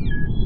you